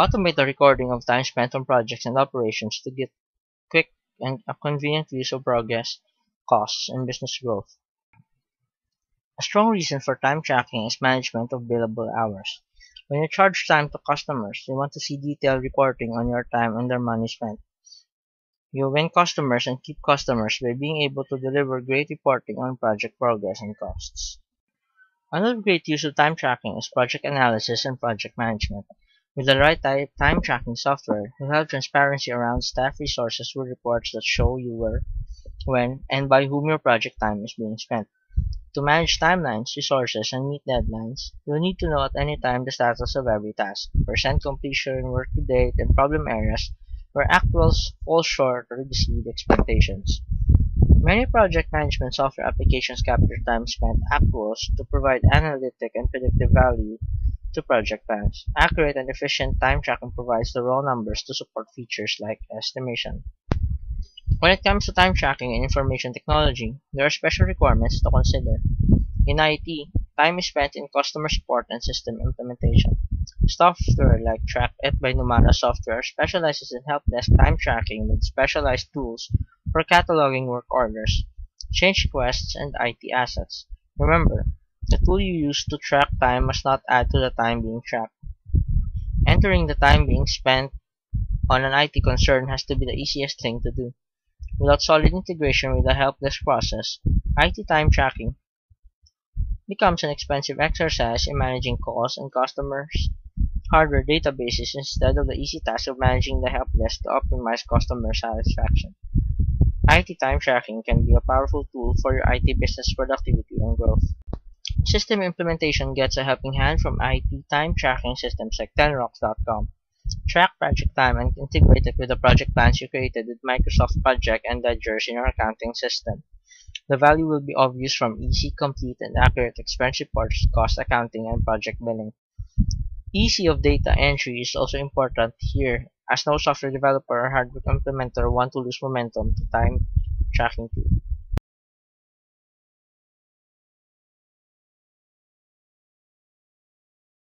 Automate the recording of time spent on projects and operations to get quick and convenient views of progress, costs, and business growth. A strong reason for time tracking is management of billable hours. When you charge time to customers, you want to see detailed reporting on your time and their money spent. You win customers and keep customers by being able to deliver great reporting on project progress and costs. Another great use of time tracking is project analysis and project management. With the right time tracking software, you'll have transparency around staff resources with reports that show you where, when, and by whom your project time is being spent. To manage timelines, resources, and meet deadlines, you'll need to know at any time the status of every task, percent completion, work to date, and problem areas where actuals fall short or exceed expectations. Many project management software applications capture time spent actuals to provide analytic and predictive value to project plans. Accurate and efficient time tracking provides the raw numbers to support features like estimation. When it comes to time tracking in information technology, there are special requirements to consider. In IT, time is spent in customer support and system implementation. Software like Track-It by Numara Software specializes in help desk time tracking with specialized tools for cataloging work orders, change requests, and IT assets. Remember, the tool you use to track time must not add to the time being tracked. Entering the time being spent on an IT concern has to be the easiest thing to do. Without solid integration with the help desk process, IT time tracking becomes an expensive exercise in managing calls and customers hardware databases instead of the easy task of managing the help desk to optimize customer satisfaction. IT time tracking can be a powerful tool for your IT business productivity and growth. System implementation gets a helping hand from IT time tracking systems like Tenrox.com. Track project time and integrate it with the project plans you created with Microsoft Project and Ledgers in your accounting system. The value will be obvious from easy, complete, and accurate expense reports, cost accounting, and project billing. Easy of data entry is also important here as no software developer or hardware implementer want to lose momentum to time tracking tool.